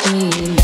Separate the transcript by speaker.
Speaker 1: shut me.